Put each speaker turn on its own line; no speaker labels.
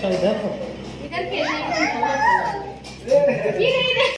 अच्छा इधर।
इधर खेलने